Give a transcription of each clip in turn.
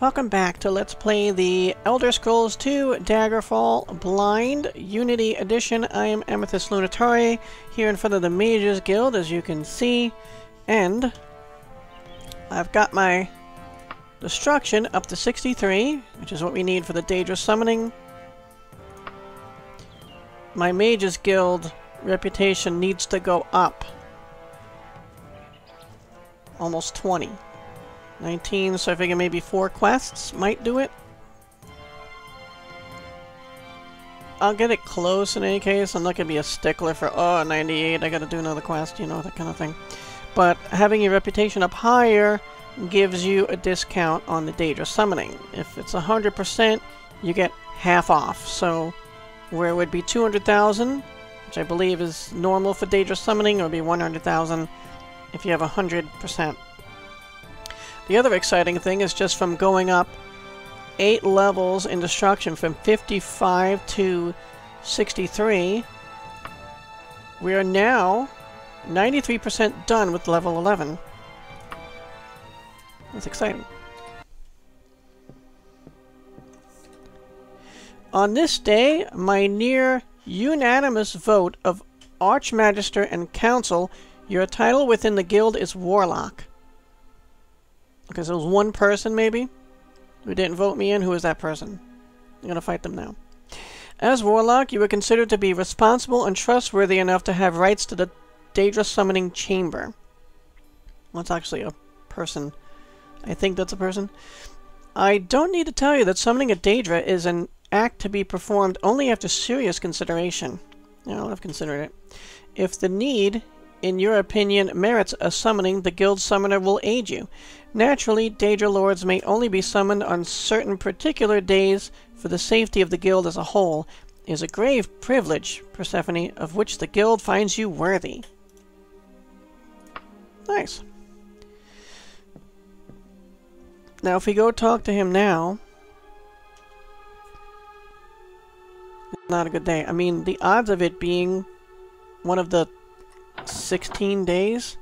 Welcome back to Let's Play the Elder Scrolls 2 Daggerfall Blind Unity Edition. I am Amethyst Lunitari here in front of the Mages Guild, as you can see. And I've got my destruction up to 63, which is what we need for the Daedra summoning. My Mages Guild reputation needs to go up. Almost 20. 19, so I figure maybe four quests might do it. I'll get it close in any case. I'm not going to be a stickler for, oh, 98, I got to do another quest, you know, that kind of thing. But having your reputation up higher gives you a discount on the Daedra summoning. If it's 100%, you get half off. So where it would be 200,000, which I believe is normal for Daedra summoning, it would be 100,000 if you have 100%. The other exciting thing is just from going up 8 levels in destruction from 55 to 63, we are now 93% done with level 11. That's exciting. On this day, my near unanimous vote of Archmagister and Council, your title within the guild is Warlock. Because there was one person, maybe, who didn't vote me in. Who is that person? I'm to fight them now. As Warlock, you are considered to be responsible and trustworthy enough to have rights to the Daedra Summoning Chamber. It's actually a person. I think that's a person. I don't need to tell you that summoning a Daedra is an act to be performed only after serious consideration. Yeah, I've considered it. If the need, in your opinion, merits a summoning, the guild summoner will aid you. Naturally, Daedra Lords may only be summoned on certain particular days for the safety of the guild as a whole. Is a grave privilege, Persephone, of which the guild finds you worthy. Nice. Now, if we go talk to him now... Not a good day. I mean, the odds of it being one of the 16 days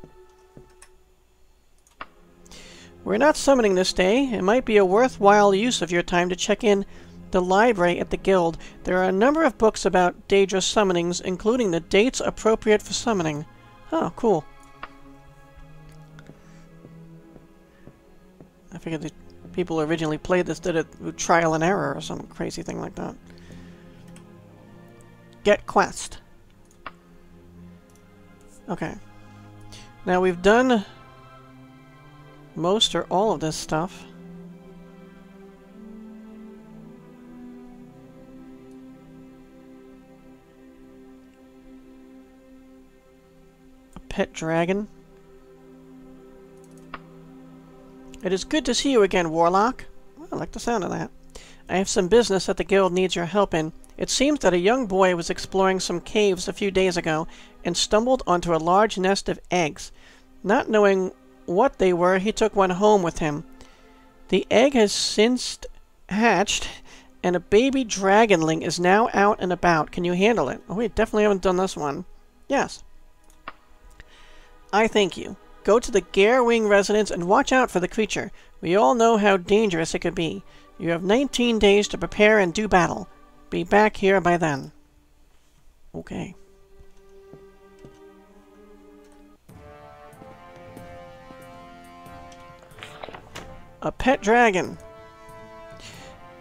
we're not summoning this day. It might be a worthwhile use of your time to check in the library at the guild. There are a number of books about Daedra summonings, including the dates appropriate for summoning. Oh, cool. I figured the people who originally played this did it with trial and error or some crazy thing like that. Get quest. Okay. Now we've done most or all of this stuff. A pet dragon. It is good to see you again, Warlock. I like the sound of that. I have some business that the guild needs your help in. It seems that a young boy was exploring some caves a few days ago and stumbled onto a large nest of eggs. Not knowing what they were, he took one home with him. The egg has since hatched, and a baby dragonling is now out and about. Can you handle it? Oh, we definitely haven't done this one. Yes. I thank you. Go to the Garewing residence and watch out for the creature. We all know how dangerous it could be. You have 19 days to prepare and do battle. Be back here by then. Okay. A pet dragon.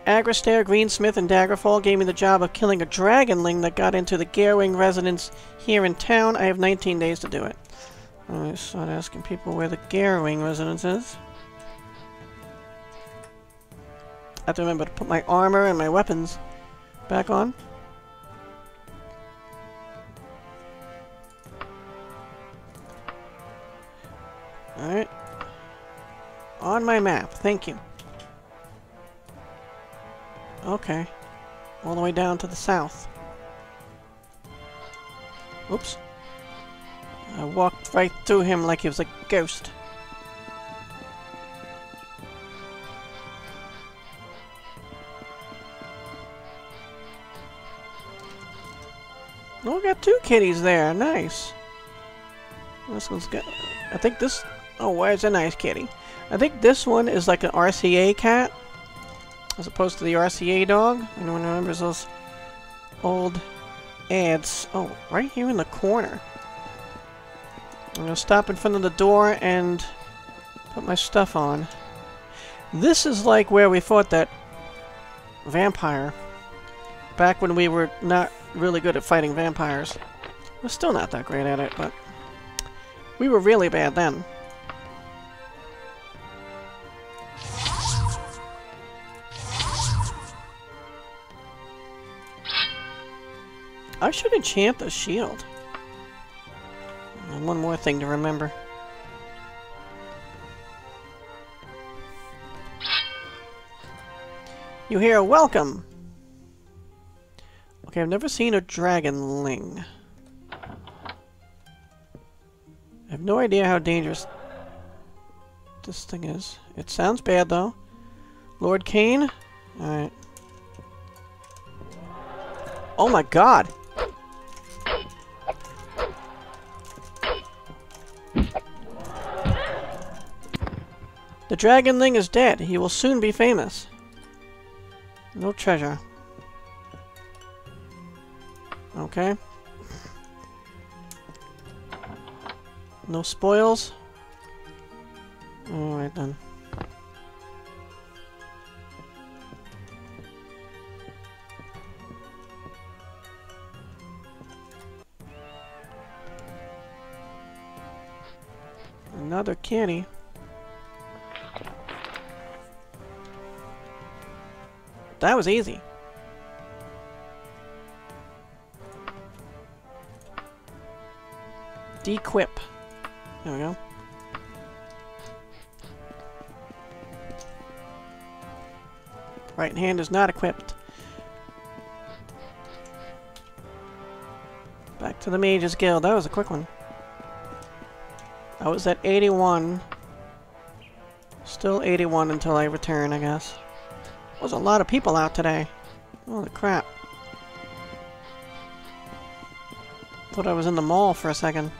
Agristair, Greensmith, and Daggerfall gave me the job of killing a dragonling that got into the Garewing residence here in town. I have 19 days to do it. I start asking people where the Garewing residence is. I have to remember to put my armor and my weapons back on. Alright. On my map, thank you. Okay. All the way down to the south. Oops. I walked right through him like he was a ghost. Kitties there. Nice. This one's good. I think this... Oh, where's a nice kitty? I think this one is like an RCA cat. As opposed to the RCA dog. Anyone remembers those old ads? Oh, right here in the corner. I'm gonna stop in front of the door and put my stuff on. This is like where we fought that vampire. Back when we were not really good at fighting vampires. We're still not that great at it, but we were really bad then. I should enchant the shield. One more thing to remember. You hear welcome! Okay, I've never seen a dragonling. Have no idea how dangerous this thing is. It sounds bad, though. Lord Kane? Alright. Oh my god! The Dragonling is dead. He will soon be famous. No treasure. Okay. No spoils? Alright then. Another canny. That was easy. Dequip. There we go. Right hand is not equipped. Back to the Mages Guild. That was a quick one. I was at 81. Still 81 until I return, I guess. There's a lot of people out today. Holy crap. Thought I was in the mall for a second.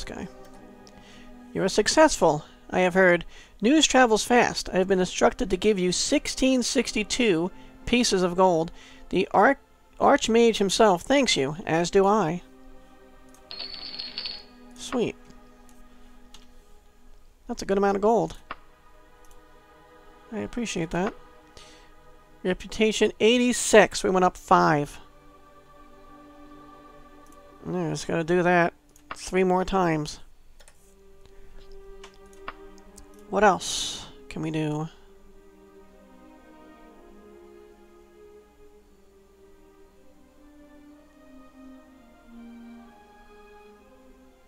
This guy. You are successful, I have heard. News travels fast. I have been instructed to give you 1662 pieces of gold. The Arch Archmage himself thanks you, as do I. Sweet. That's a good amount of gold. I appreciate that. Reputation 86. We went up 5. Yeah, just gotta do that three more times. What else can we do?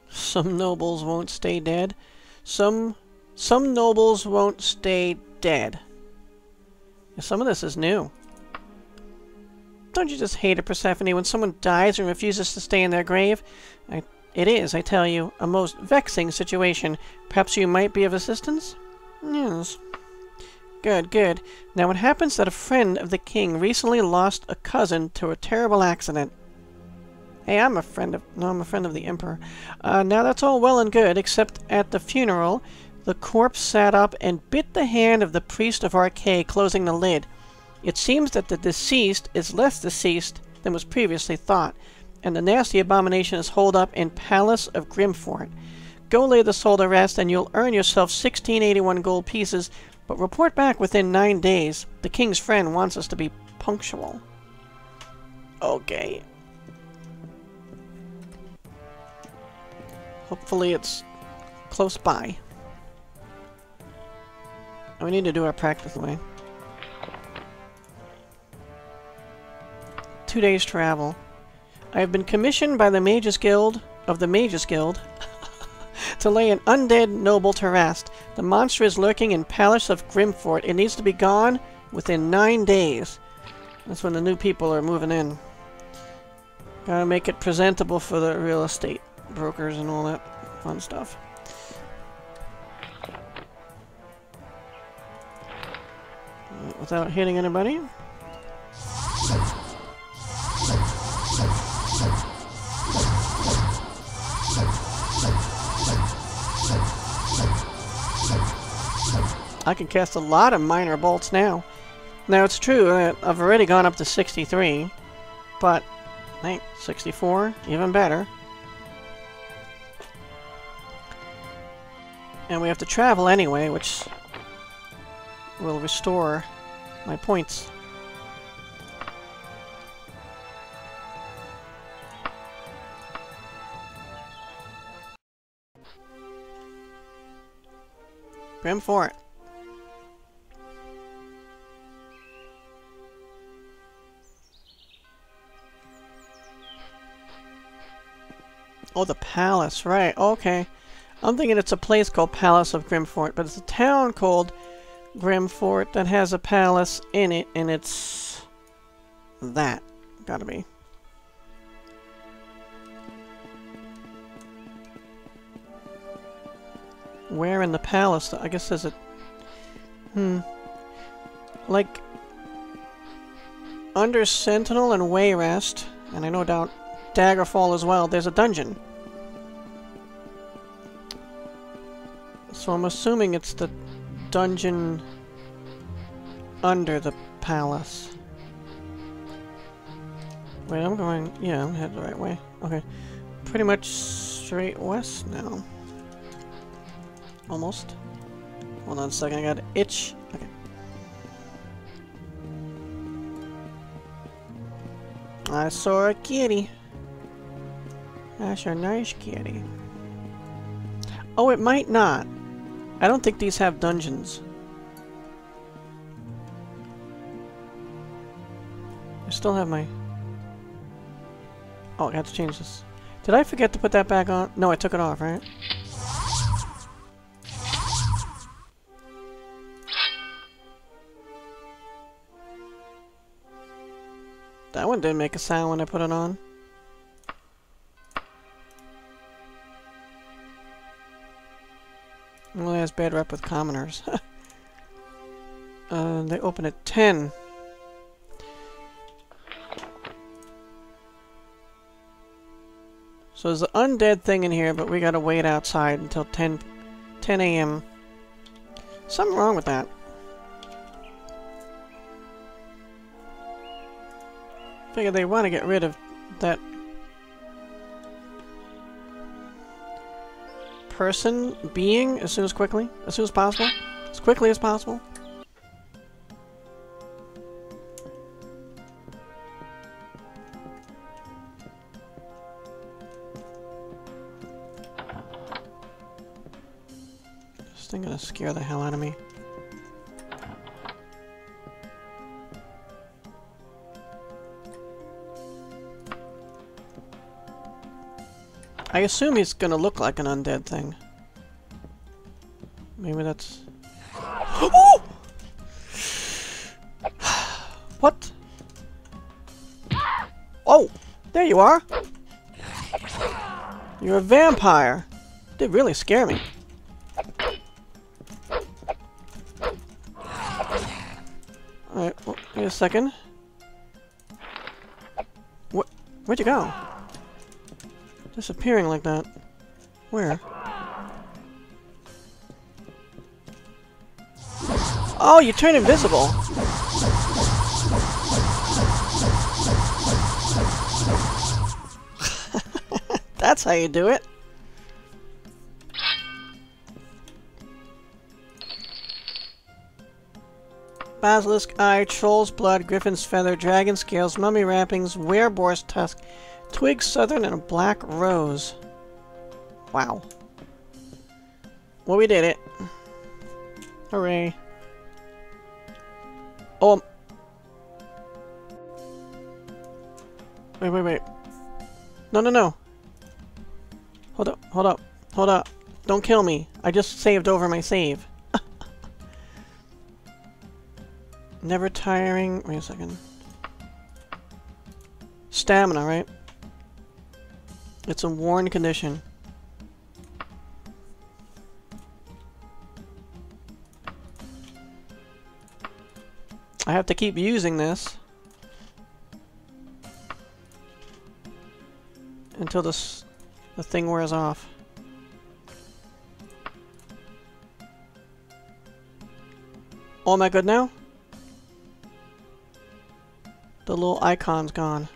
Some nobles won't stay dead. Some some nobles won't stay dead. Some of this is new. Don't you just hate it, Persephone, when someone dies and refuses to stay in their grave? I, it is, I tell you, a most vexing situation. Perhaps you might be of assistance? Yes. Good, good. Now it happens that a friend of the king recently lost a cousin to a terrible accident. Hey, I'm a friend of... No, I'm a friend of the Emperor. Uh, now that's all well and good, except at the funeral, the corpse sat up and bit the hand of the priest of Arkay, closing the lid. It seems that the deceased is less deceased than was previously thought, and the nasty abomination is holed up in Palace of Grimfort. Go lay the soul to rest, and you'll earn yourself 1681 gold pieces, but report back within nine days. The king's friend wants us to be punctual. Okay. Hopefully it's close by. we need to do our practice way. Two days travel. I have been commissioned by the Mages Guild of the Mages Guild to lay an undead noble to rest. The monster is lurking in Palace of Grimfort. It needs to be gone within nine days. That's when the new people are moving in. Gotta make it presentable for the real estate brokers and all that fun stuff. Without hitting anybody. I can cast a lot of minor bolts now. Now, it's true that I've already gone up to 63, but, hey, 64, even better. And we have to travel anyway, which will restore my points. Grimfort. Oh, the palace, right, okay. I'm thinking it's a place called Palace of Grimfort, but it's a town called Grimfort that has a palace in it, and it's... that. Gotta be. Where in the palace? I guess there's a... Hmm. Like... Under Sentinel and Wayrest, and I no doubt Daggerfall as well, there's a dungeon. So I'm assuming it's the dungeon under the palace. Wait, I'm going... Yeah, I'm headed the right way. Okay. Pretty much straight west now. Almost. Hold on a second, I got an itch. Okay. I saw a kitty. That's a nice kitty. Oh, it might not. I don't think these have dungeons. I still have my... Oh, I have to change this. Did I forget to put that back on? No, I took it off, right? That one didn't make a sound when I put it on. Has bad rep with commoners. uh, they open at 10. So there's an undead thing in here, but we gotta wait outside until 10, 10 a.m. Something wrong with that. Figure they want to get rid of that person, being, as soon as quickly, as soon as possible, as quickly as possible. This thing gonna scare the hell out of me. I assume he's gonna look like an undead thing. Maybe that's... what? Oh! There you are! You're a vampire! They really scare me. Alright, well, wait a second. What? Where'd you go? Disappearing like that. Where? Oh, you turn invisible! That's how you do it. Basilisk eye, troll's blood, griffin's feather, dragon scales, mummy wrappings, wereboar's tusk, Twig Southern and a Black Rose. Wow. Well, we did it. Hooray. Oh. Um. Wait, wait, wait. No, no, no. Hold up, hold up, hold up. Don't kill me. I just saved over my save. Never tiring. Wait a second. Stamina, right? It's a worn condition. I have to keep using this until this the thing wears off. Oh, am I good now? The little icon's gone.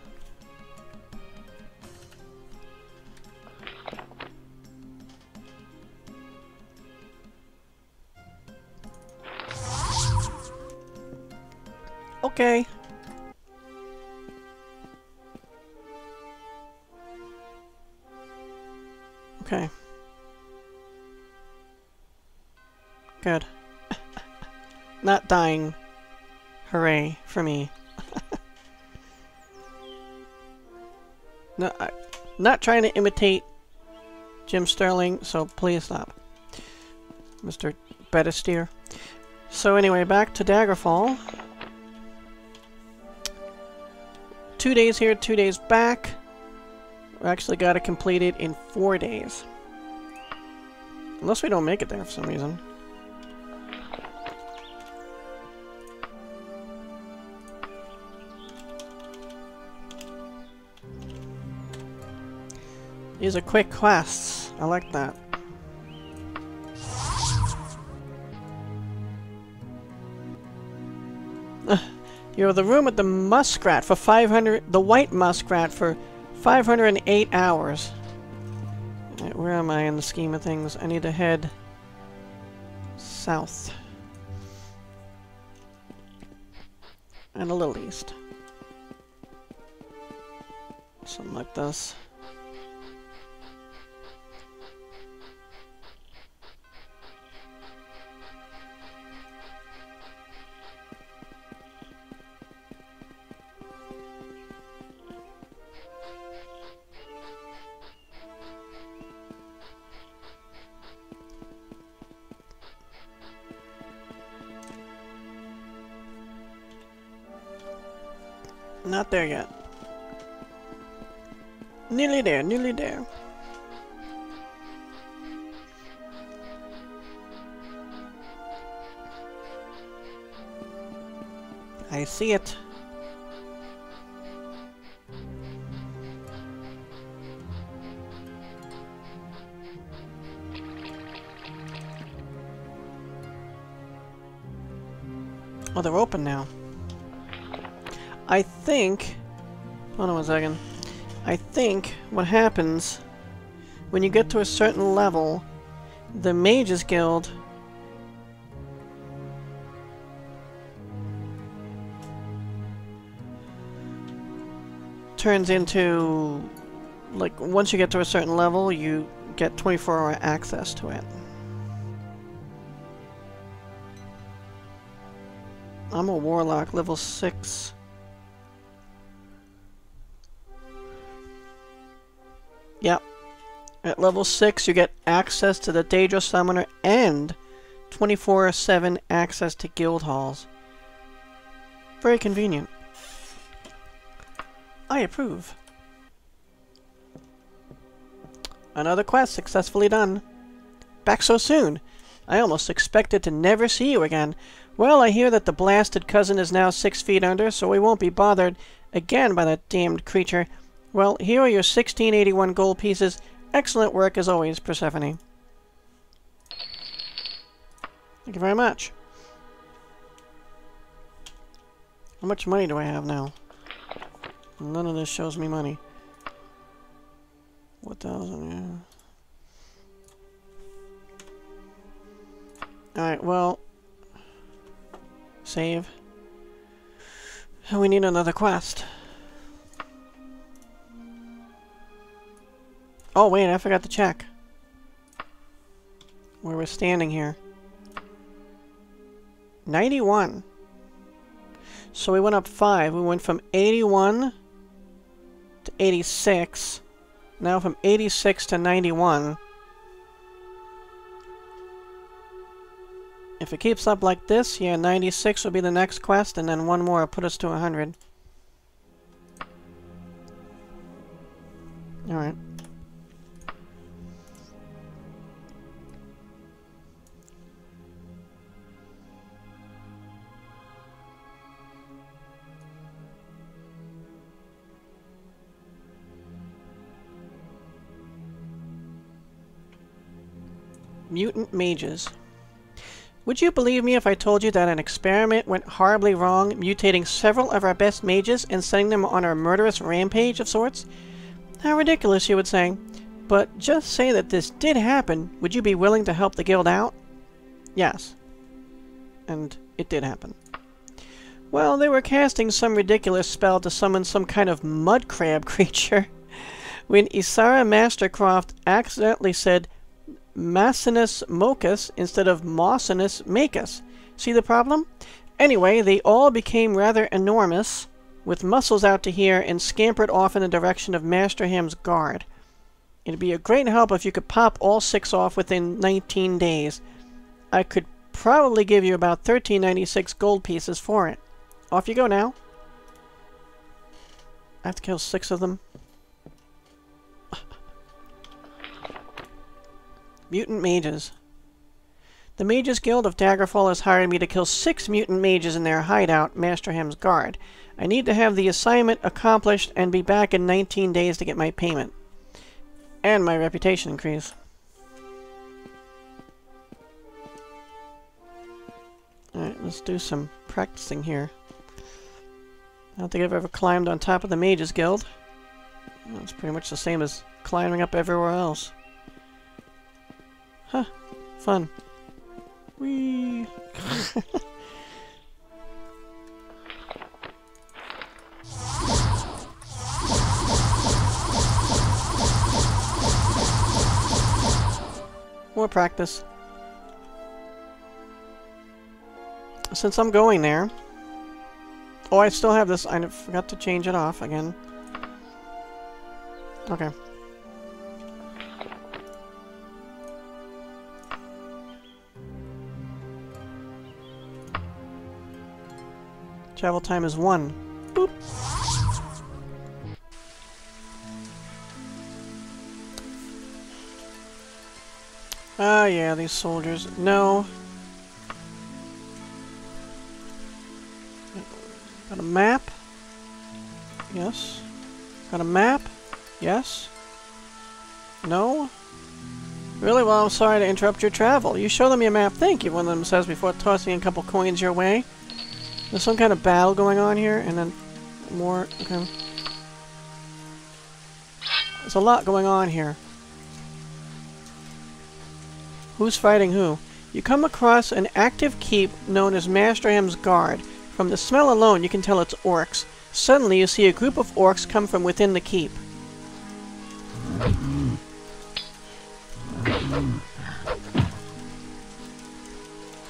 Good. Not dying. Hooray for me. no, I, not trying to imitate Jim Sterling, so please stop. Mr. Bettisteer. So anyway, back to Daggerfall. Two days here, two days back. We actually got it completed in four days. Unless we don't make it there for some reason. These are quick quests. I like that. You're the room with the muskrat for 500... The white muskrat for 508 hours. Where am I in the scheme of things? I need to head south. And a little east. Something like this. Not there yet. Nearly there, nearly there. I see it. Oh, they're open now. I think... Hold on one second. I think what happens when you get to a certain level, the Mages Guild turns into like once you get to a certain level you get 24 hour access to it. I'm a warlock level 6. Yep. At level 6, you get access to the Daedra Summoner and 24-7 access to guild halls. Very convenient. I approve. Another quest successfully done. Back so soon. I almost expected to never see you again. Well, I hear that the blasted cousin is now six feet under, so we won't be bothered again by that damned creature. Well, here are your 1681 gold pieces. Excellent work as always, Persephone. Thank you very much. How much money do I have now? None of this shows me money. What thousand, yeah. Alright, well... Save. We need another quest. Oh, wait, I forgot to check. Where we're standing here. 91. So we went up 5. We went from 81 to 86. Now from 86 to 91. If it keeps up like this, yeah, 96 will be the next quest, and then one more will put us to 100. Alright. Mutant Mages. Would you believe me if I told you that an experiment went horribly wrong, mutating several of our best mages and sending them on a murderous rampage of sorts? How ridiculous, you would say. But just say that this did happen, would you be willing to help the guild out? Yes. And it did happen. Well, they were casting some ridiculous spell to summon some kind of mud crab creature. When Isara Mastercroft accidentally said Massinus Mocus instead of Mossinus Macus. See the problem? Anyway, they all became rather enormous, with muscles out to here, and scampered off in the direction of Masterham's guard. It'd be a great help if you could pop all six off within 19 days. I could probably give you about 1396 gold pieces for it. Off you go now. I have to kill six of them. Mutant Mages. The Mages Guild of Daggerfall has hired me to kill six mutant mages in their hideout, Masterham's Guard. I need to have the assignment accomplished and be back in 19 days to get my payment. And my reputation increase. Alright, let's do some practicing here. I don't think I've ever climbed on top of the Mages Guild. It's pretty much the same as climbing up everywhere else. Huh. Fun. Whee! More practice. Since I'm going there... Oh, I still have this. I forgot to change it off again. Okay. Travel time is one. Boop. Ah, yeah, these soldiers. No. Got a map? Yes. Got a map? Yes. No? Really? Well, I'm sorry to interrupt your travel. You show them your map. Thank you, one of them says before tossing a couple coins your way. There's some kind of battle going on here, and then more... Okay. There's a lot going on here. Who's fighting who? You come across an active keep known as Masterham's Guard. From the smell alone, you can tell it's orcs. Suddenly, you see a group of orcs come from within the keep.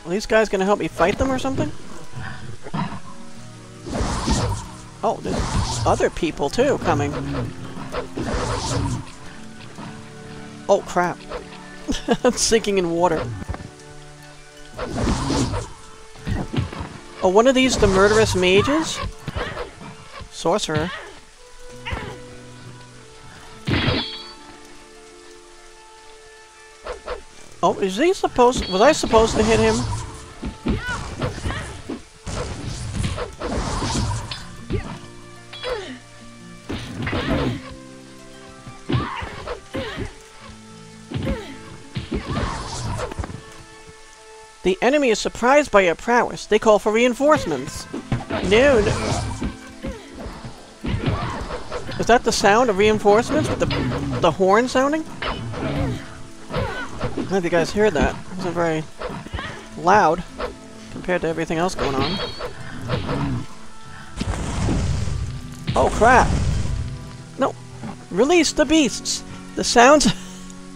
Are these guys gonna help me fight them or something? Oh, there's other people too coming. Oh crap. I'm sinking in water. Oh, one of these the murderous mages? Sorcerer. Oh, is he supposed- was I supposed to hit him? The enemy is surprised by your prowess. They call for reinforcements. No. Is that the sound of reinforcements the, the horn sounding? I don't know if you guys heard that. It wasn't very loud compared to everything else going on. Oh crap! No! Release the beasts! The sounds...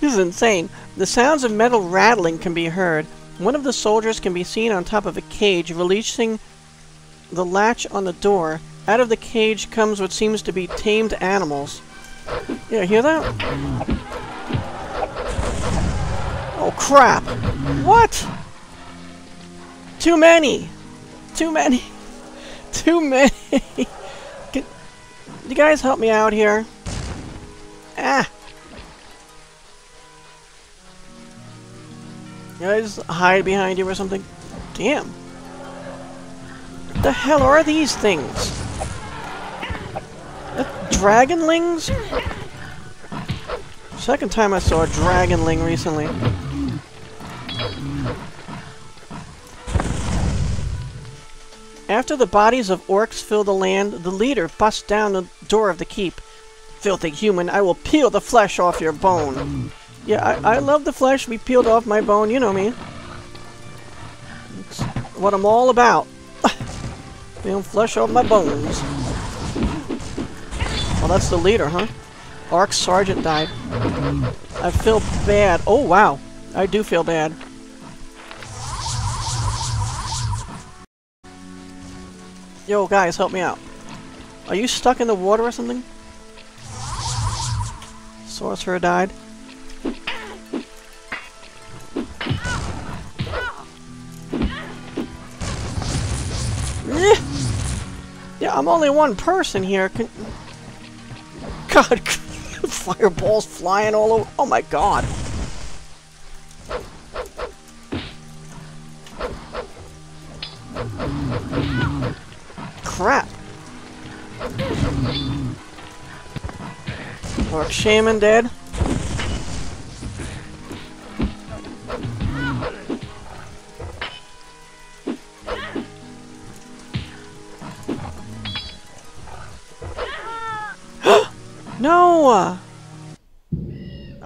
this is insane. The sounds of metal rattling can be heard. One of the soldiers can be seen on top of a cage, releasing the latch on the door. Out of the cage comes what seems to be tamed animals. Yeah, hear that? Oh crap! What? Too many! Too many! Too many! Can you guys help me out here? Ah! You guys hide behind you or something? Damn. What the hell are these things? The dragonlings? Second time I saw a dragonling recently. After the bodies of orcs fill the land, the leader busts down the door of the keep. Filthy human, I will peel the flesh off your bone. Yeah, I, I love the flesh. We peeled off my bone, you know me. It's what I'm all about. Peeling flesh off my bones. Well, that's the leader, huh? Orc Sergeant died. I feel bad. Oh, wow. I do feel bad. Yo, guys, help me out. Are you stuck in the water or something? Sorcerer died. Yeah, I'm only one person here. Can God, fireballs flying all over. Oh my god. Crap. Orc Shaman dead.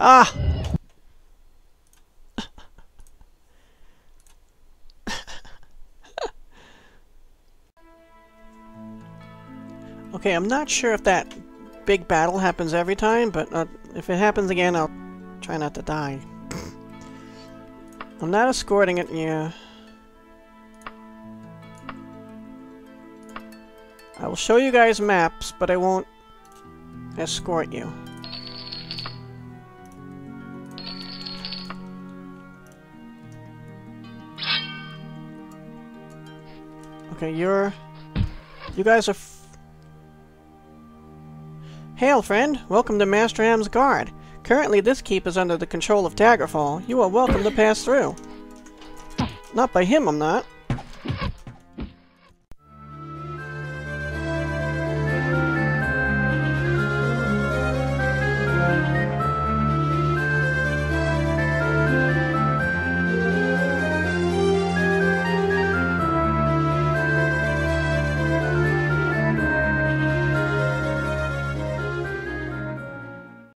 Ah! okay, I'm not sure if that big battle happens every time, but uh, if it happens again, I'll try not to die. I'm not escorting it, yeah. I will show you guys maps, but I won't escort you. You're... You guys are... Hail, friend! Welcome to Masterham's Guard. Currently, this keep is under the control of Daggerfall. You are welcome to pass through. Not by him, I'm not.